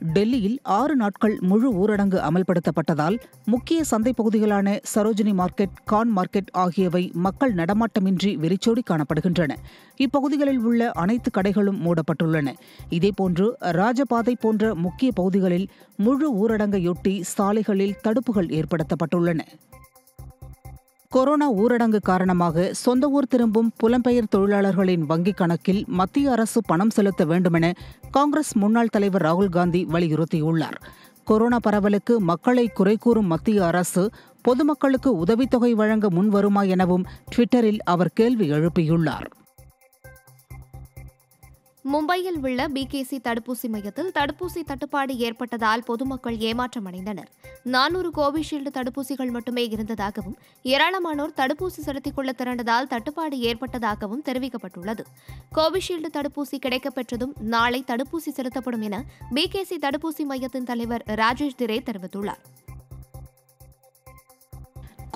டெல்லியில் ஆறு நாட்கள் முழு ஊரடங்கு அமல்படுத்தப்பட்டதால் முக்கிய சந்தை பகுதிகளான சரோஜினி மார்க்கெட் கான் மார்க்கெட் ஆகியவை மக்கள் நடமாட்டமின்றி வெறிச்சோடி காணப்படுகின்றன. இப்பகுதிகளில் உள்ள அனைத்து கடைகளும் மூடப்பட்டுள்ளன. இதேபோன்று ராஜபாதை போன்ற முக்கிய பகுதிகளில் முழு ஊரடங்கையொட்டி சாலைகளில் தடுப்புகள் ஏற்படுத்தப்பட்டுள்ளன. கொரோனா ஊரடங்கு காரணமாக சொந்த ஊர் திரும்பும் புலம்பெயர் தொழிலாளர்களின் வங்கிக் கணக்கில் மத்திய அரசு பணம் செலுத்த வேண்டுமென காங்கிரஸ் முன்னாள் தலைவர் ராகுல் காந்தி வலியுறுத்தியுள்ளார். கொரோனா பரவலுக்கு மக்களை குறை கூறும் மத்திய அரசு பொதுமக்களுக்கு உதவித்தொகை வழங்க முன்வருமா எனவும் ட்விட்டரில் அவர் கேள்வி எழுப்பியுள்ளார். மும்பையில் உள்ள பிகேசி தடுப்பூசி மையத்தில் தடுப்பூசி தட்டுப்பாடு ஏற்பட்டதால் பொதுமக்கள் ஏமாற்றமடைந்தனர் நானூறு கோவிஷீல்டு தடுப்பூசிகள் மட்டுமே இருந்ததாகவும் ஏராளமானோர் தடுப்பூசி செலுத்திக் கொள்ள திரண்டதால் தட்டுப்பாடு ஏற்பட்டதாகவும் தெரிவிக்கப்பட்டுள்ளது. கோவிஷீல்டு தடுப்பூசி கிடைக்கப்பெற்றதும் நாளை தடுப்பூசி செலுத்தப்படும் என பிகேசி தடுப்பூசி மையத்தின் தலைவர் ராஜேஷ் திரே தெரிவித்துள்ளார்.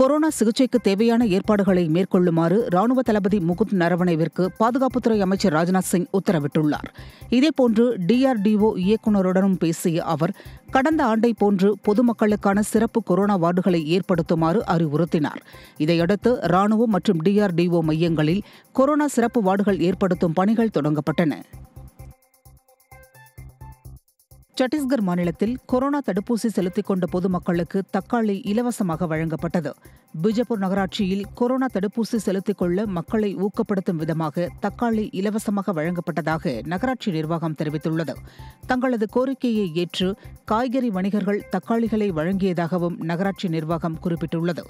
கொரோனா சிகிச்சைக்கு தேவையான ஏற்பாடுகளை மேற்கொள்ளுமாறு ராணுவ தளபதி முகுந்த் நரவணேவிற்கு பாதுகாப்புத்துறை அமைச்சர் ராஜ்நாத் சிங் உத்தரவிட்டுள்ளார். இதேபோன்று டிஆர்டிஓ இயக்குநருடனும் பேசிய அவர் கடந்த ஆண்டை போன்று பொதுமக்களுக்கான சிறப்பு கொரோனா வார்டுகளை ஏற்படுத்துமாறு அறிவுறுத்தினார். இதையடுத்து ராணுவம் மற்றும் டிஆர்டிஓ மையங்களில் கொரோனா சிறப்பு வார்டுகள் ஏற்படுத்தும் பணிகள் தொடங்கப்பட்டன. சத்தீஸ்கர் மாநிலத்தில் கொரோனா தடுப்பூசி செலுத்திக் கொண்ட பொதுமக்களுக்கு தக்காளி இலவசமாக வழங்கப்பட்டது. பிஜப்பூர் நகராட்சியில் கொரோனா தடுப்பூசி செலுத்திக் கொள்ள மக்களை ஊக்கப்படுத்தும் விதமாக தக்காளி இலவசமாக வழங்கப்பட்டதாக நகராட்சி நிர்வாகம் தெரிவித்துள்ளது. தங்களது கோரிக்கையை ஏற்று காய்கறி வணிகர்கள் தக்காளிகளை வழங்கியதாகவும் நகராட்சி நிர்வாகம் குறிப்பிட்டுள்ளது.